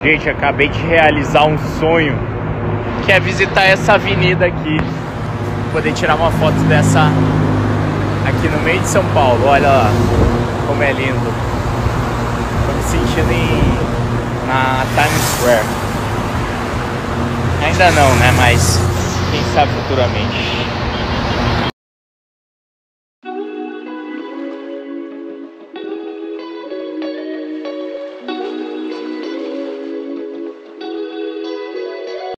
Gente, acabei de realizar um sonho, que é visitar essa avenida aqui. Poder tirar uma foto dessa aqui no meio de São Paulo. Olha lá como é lindo. Tô me sentindo em, na Times Square. Ainda não, né? Mas quem sabe futuramente.